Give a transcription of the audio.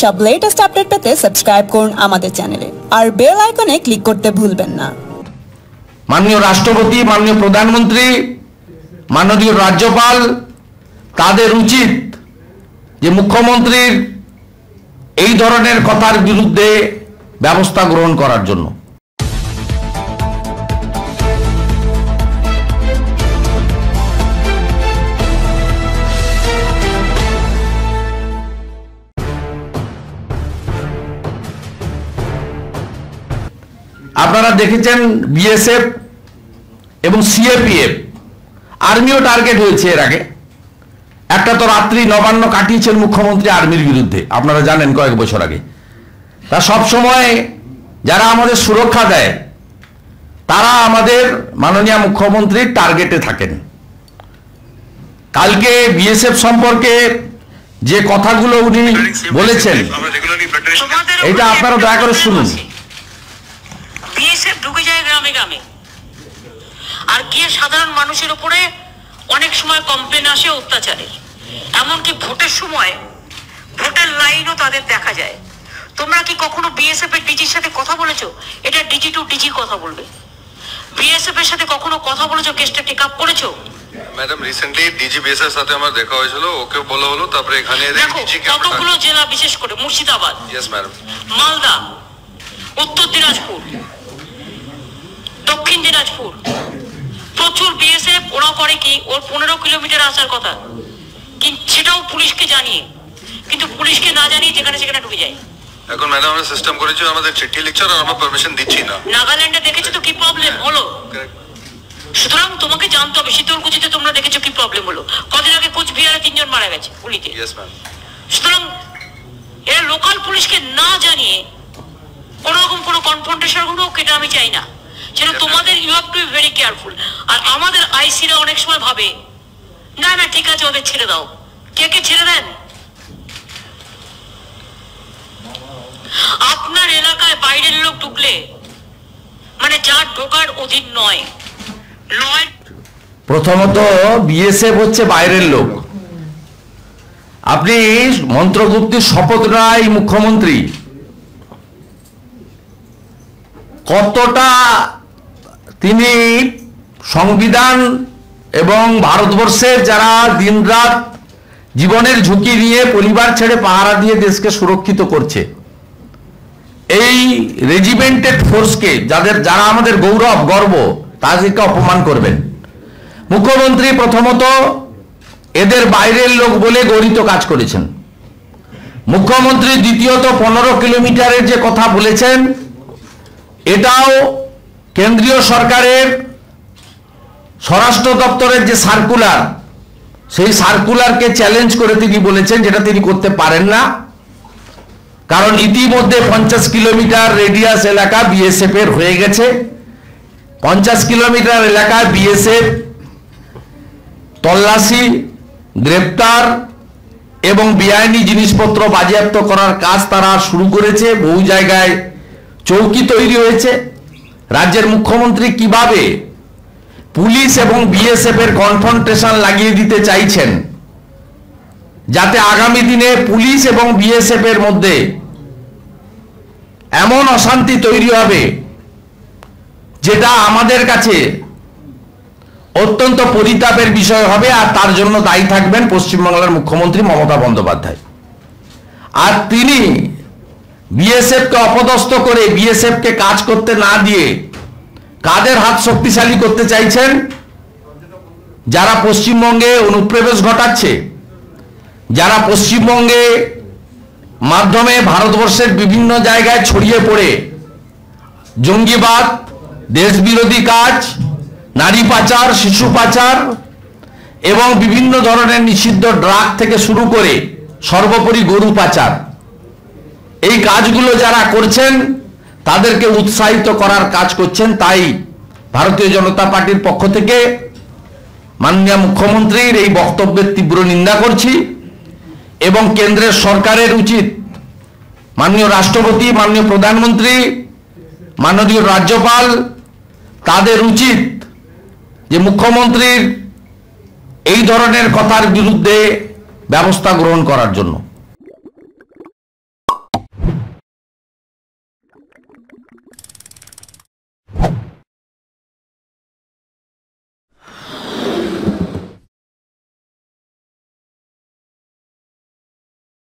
সব latest update পেতে subscribe করুন আমাদের চ্যানেলে আর বেল আইকনে ক্লিক করতে ভুলবেন না। মাননীয় রাষ্ট্রপতি, মাননীয় প্রধানমন্ত্রী, মাননীয় রাজ্যপাল, তাদের উচিত যে মুখ্যমন্ত্রীর এই ধরনের কথার বিরুদ্ধে ব্যবস্থা গ্রহণ করার জন্য। আপনারা দেখেছেন বিএসএফ এবং সিএপিএফ আর্মিও টার্গেট হয়েছে এর আগে। একটা তো রাত্রি নবান্ন কাটিয়েছেন মুখ্যমন্ত্রী আর্মির বিরুদ্ধে আপনারা জানেন কয়েক বছর আগে। তা সব সময় যারা আমাদের সুরক্ষা দেয় তারা আমাদের মাননীয় মুখ্যমন্ত্রীর টার্গেটে থাকেন। কালকে বিএসএফ সম্পর্কে যে কথাগুলো উনি বলেছেন এটা আপনারা দয়া করে শুনুন। বিএসএফ ঢুকে যায় গ্রামে গ্রামে। আর গিয়ে সাধারণ মানুষের উপরে অনেক সময় কমপ্লেন আসে অত্যাচারের এমনকি ভোটের সময় ভোটের লাইনও তাদের দেখা যায়। তোমরা কি কখনো বিএসএফ এর ডিজির সাথে কথা বলেছ? এটা ডিজি টু ডিজি কথা বলবে। বিএসএফ এর সাথে কখনো কথা বলেছ? কেসটা টেক আপ করেছ? ম্যাডাম রিসেন্টলি ডিজিবিএস এর সাথে আমার দেখা হয়েছিল। ওকে বলা হলো তারপরে এখানে দেখো কতগুলো জেলা বিশেষ করে মুর্শিদাবাদ ইয়েস ম্যাডাম মালদা উত্তর দিনাজপুর দক্ষিণ দিনাজপুর। প্রচুর বিএসএফ ওরা করে কি ওর পনেরো কিলোমিটার আসার কথা। সেটাও পুলিশকে জানিয়ে। কিন্তু পুলিশকে না জানিয়ে যেখানে সেখানে ঢুকে যায়। এখন ম্যাডাম আমরা সিস্টেম করেছি আমাদের চিঠি লিখছে আর আমরা পারমিশন দিচ্ছি না। নাগাল্যান্ডে দেখেছ তো কি প্রবলেম হলো? সুতরাং তোমাকে জানতে হবে শীতলকুচিতে তোমরা দেখেছ কি প্রবলেম হলো? কদিন আগে কোচবিহারে তিনজন মারা গেছে গুলিতে। সুতরাং এরা লোকাল পুলিশকে না জানিয়ে কোনো রকম কোনো কনফ্রন্টেশন হোক এটা আমি চাই না। সেটা তোমাদের you have to be very careful আর আমাদের আইসিরা অনেক সময় ভাবে না না ঠিক আছে ওদের ছেড়ে দাও। কে কে ছেড়ে দেন? আপনার এলাকায় বাইরের লোক ঢুকলে মানে যার ঢোকার অধীন নয়। নয়। প্রথমত বিএসএফ হচ্ছে বাইরের লোক। আপনি মন্ত্রগুপ্তির শপথ নেয় মুখ্যমন্ত্রী। কতটা তিনি সংবিধান এবং ভারতবর্ষের যারা দিনরাত জীবনের ঝুঁকি নিয়ে পরিবার ছেড়ে পাহারা দিয়ে দেশকে সুরক্ষিত করছে, এই রেজিমেন্টেড ফোর্সকে যাদের, যারা আমাদের গৌরব, গর্ব, তাদেরকে অপমান করবেন। মুখ্যমন্ত্রী প্রথমত এদের বাইরের লোক বলে গরিত কাজ করেছেন। মুখ্যমন্ত্রী দ্বিতীয়ত পনেরো কিলোমিটারের যে কথা বলেছেন, এটাও কেন্দ্রীয় সরকারের স্বরাষ্ট্র দপ্তরের যে সার্কুলার, সেই সার্কুলারকে চ্যালেঞ্জ করে তিনি বলেছেন যেটা তিনি করতে পারেন না। কারণ ইতিমধ্যে পঞ্চাশ কিলোমিটার রেডিয়াস এলাকা বিএসএফ এর হয়ে গেছে। পঞ্চাশ কিলোমিটার এলাকা বিএসএফ, তল্লাশি, গ্রেপ্তার এবং বেআইনি জিনিসপত্র বাজেয়াপ্ত করার কাজ তারা শুরু করেছে। বহু জায়গায় চৌকি তৈরি হয়েছে। রাজ্যের মুখ্যমন্ত্রী কীভাবে পুলিশ এবং বিএসএফ এর কনফ্রন্টেশন লাগিয়ে দিতে চাইছেন? যাতে আগামী দিনে পুলিশ এবং বিএসএফ এর মধ্যে এমন অশান্তি তৈরি হবে যেটা আমাদের কাছে অত্যন্ত পরিতাপের বিষয় হবে আর তার জন্য দায়ী থাকবেন পশ্চিমবাংলার মুখ্যমন্ত্রী মমতা বন্দ্যোপাধ্যায়। আর তিনি বিএসএফকে অপদস্থ করে বিএসএফকে কাজ করতে না দিয়ে কাদের হাত শক্তিশালী করতে চাইছেন? যারা পশ্চিমবঙ্গে অনুপ্রবেশ ঘটাচ্ছে, যারা পশ্চিমবঙ্গে মাধ্যমে ভারতবর্ষের বিভিন্ন জায়গায় ছড়িয়ে পড়ে, জঙ্গিবাদ, দেশবিরোধী কাজ, নারী পাচার, শিশু পাচার এবং বিভিন্ন ধরনের নিষিদ্ধ ড্রাগ থেকে শুরু করে সর্বোপরি গরু পাচার। এই কাজগুলো যারা করছেন, তাদেরকে উৎসাহিত করার কাজ করছেন তাই ভারতীয় জনতা পার্টির পক্ষ থেকে মাননীয় মুখ্যমন্ত্রীর এই বক্তব্যের তীব্র নিন্দা করছি এবং কেন্দ্রের সরকারের উচিত মাননীয় রাষ্ট্রপতি, মাননীয় প্রধানমন্ত্রী, মাননীয় রাজ্যপাল তাদের উচিত যে মুখ্যমন্ত্রীর এই ধরনের কথার বিরুদ্ধে ব্যবস্থা গ্রহণ করার জন্য।